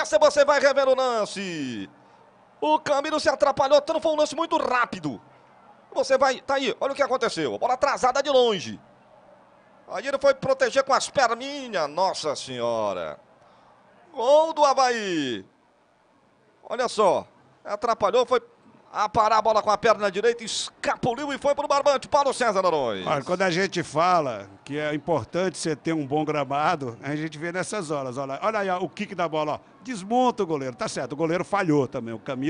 cabeça você vai rever o lance. O Camilo se atrapalhou, tanto foi um lance muito rápido. Você vai, tá aí, olha o que aconteceu. Bola atrasada de longe. Aí ele foi proteger com as perninhas, nossa senhora. Gol do Havaí. Olha só, atrapalhou, foi a parar a bola com a perna direita, escapuliu e foi para o barbante, Paulo César Arões. Olha, quando a gente fala que é importante você ter um bom gramado, a gente vê nessas horas. Olha, olha aí ó, o kick da bola, ó. desmonta o goleiro, tá certo, o goleiro falhou também, o caminho.